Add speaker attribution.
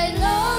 Speaker 1: say, Lord.